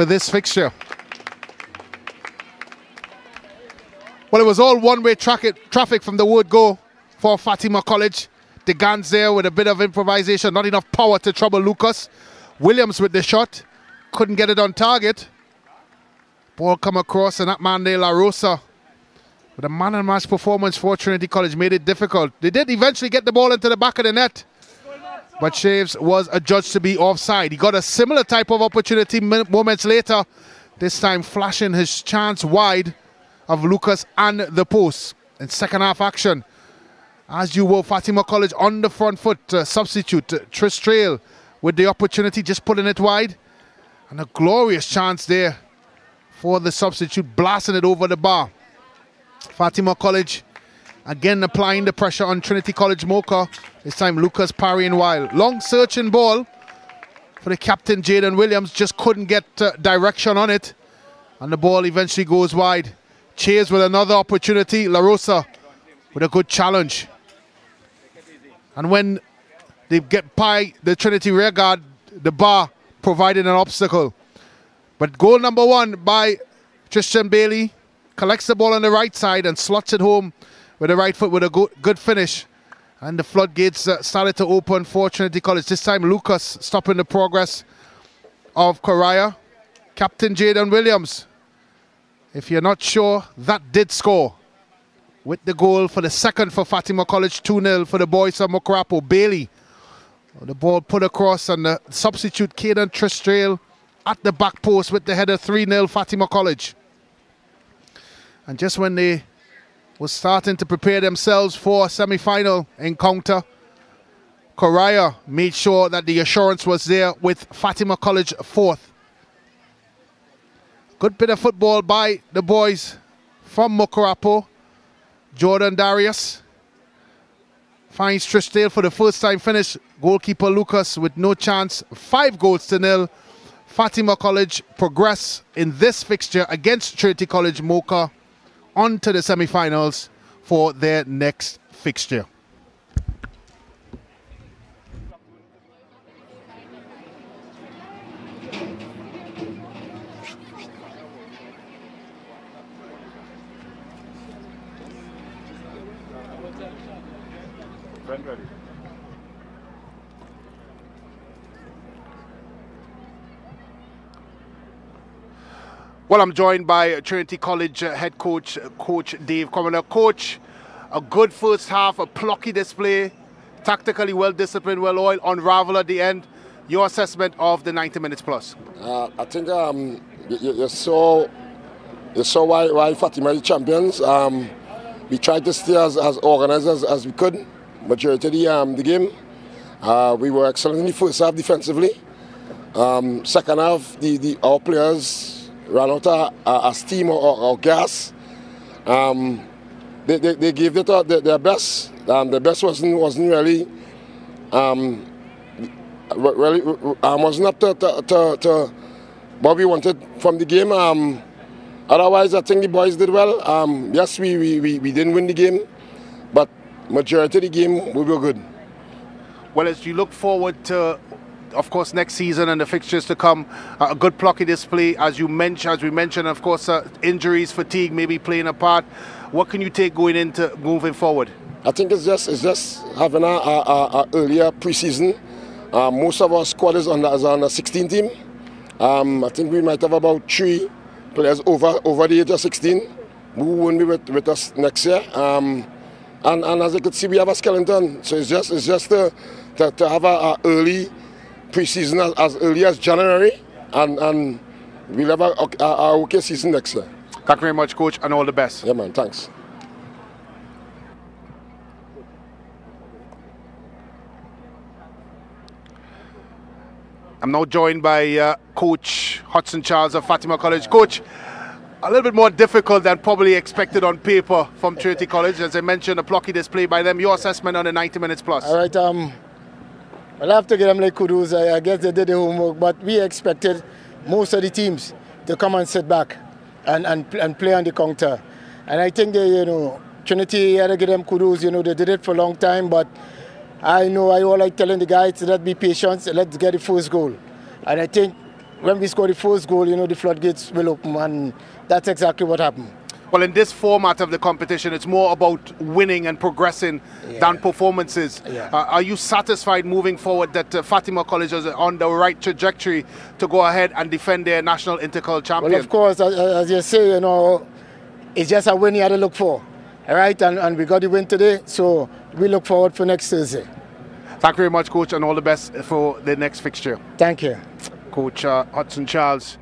for this fixture. Well, it was all one-way traffic from the wood go for Fatima College. The guns there with a bit of improvisation, not enough power to trouble Lucas. Williams with the shot, couldn't get it on target. Ball come across and that man there, La Rosa, with a man and match performance for Trinity College made it difficult. They did eventually get the ball into the back of the net. But Shaves was adjudged to be offside. He got a similar type of opportunity moments later, this time flashing his chance wide of Lucas and the post. In second half action, as you will, Fatima College on the front foot, uh, substitute uh, Tris Trail with the opportunity, just putting it wide. And a glorious chance there for the substitute, blasting it over the bar. Fatima College again applying the pressure on Trinity College Moka. This time Lucas parrying wild. Long searching ball for the captain Jaden Williams. Just couldn't get uh, direction on it. And the ball eventually goes wide. Cheers with another opportunity. La Rosa with a good challenge. And when they get by the Trinity rear guard, the bar provided an obstacle. But goal number one by Tristan Bailey collects the ball on the right side and slots it home with the right foot with a good, good finish. And the floodgates uh, started to open for Trinity College. This time Lucas stopping the progress of Correa. Captain Jaden Williams. If you're not sure, that did score. With the goal for the second for Fatima College, 2-0 for the boys of Mucurapo. Bailey. The ball put across and the substitute Caden Tristrail at the back post with the header 3-0 Fatima College. And just when they were starting to prepare themselves for a semi-final encounter, Correa made sure that the assurance was there with Fatima College fourth. Good bit of football by the boys from Mucurapo. Jordan Darius finds Trisdale for the first time finish. Goalkeeper Lucas with no chance. Five goals to nil. Fatima College progress in this fixture against Trinity College Moka on to the semi-finals for their next fixture. ready. Well, I'm joined by Trinity College head coach, Coach Dave Commoner. Coach, a good first half, a plucky display, tactically well disciplined, well oiled, unravel at the end. Your assessment of the 90 minutes plus? Uh, I think um, you, you, saw you saw why, why Fatima the champions. Um, we tried to stay as, as organized as, as we could. Majority of the, um, the game. Uh, we were excellent in the first half defensively. Um, second half, the, the, our players ran out of, uh, steam or, or, gas. Um, they, they, they, gave it uh, their, their best. Um, their best wasn't wasn't really um, really um, wasn't up to, to, to, to, what we wanted from the game. Um, otherwise, I think the boys did well. Um, yes, we, we, we, we didn't win the game, but majority of the game we were good. Well, as you look forward to of course, next season and the fixtures to come. Uh, a good plucky display, as you mentioned, as we mentioned, of course, uh, injuries, fatigue, maybe playing a part. What can you take going into moving forward? I think it's just it's just having a, a, a earlier preseason. Uh, most of our squad is on the, is on the 16 team. Um, I think we might have about three players over over the age of 16 who won't be with, with us next year. Um, and, and as you can see, we have a skeleton. So it's just it's just to, to, to have a, a early pre-season as, as, early as January, and, and we'll have a, a, a okay season next year. Thank you very much, Coach, and all the best. Yeah, man. Thanks. I'm now joined by uh, Coach Hudson Charles of Fatima College. Coach, a little bit more difficult than probably expected on paper from Trinity College. As I mentioned, a plucky display by them. Your assessment on the 90 minutes plus. All right. Um, I'll have to give them like kudos. I, I guess they did the homework, but we expected most of the teams to come and sit back and, and, and play on the counter. And I think they, you know, Trinity had to give them kudos. You know, they did it for a long time, but I know I all like telling the guys to let be patient, let's get the first goal. And I think when we score the first goal, you know, the floodgates will open, and that's exactly what happened. Well, in this format of the competition, it's more about winning and progressing Yeah. than performances. Yeah. Uh, are you satisfied moving forward that uh, Fatima College is on the right trajectory to go ahead and defend their national intercol champion? Well, of course, as, as you say, you know, it's just a win you had to look for. All right, and, and we got the win today, so we look forward for next Thursday. Thank you very much, Coach, and all the best for the next fixture. Thank you. Coach uh, Hudson Charles.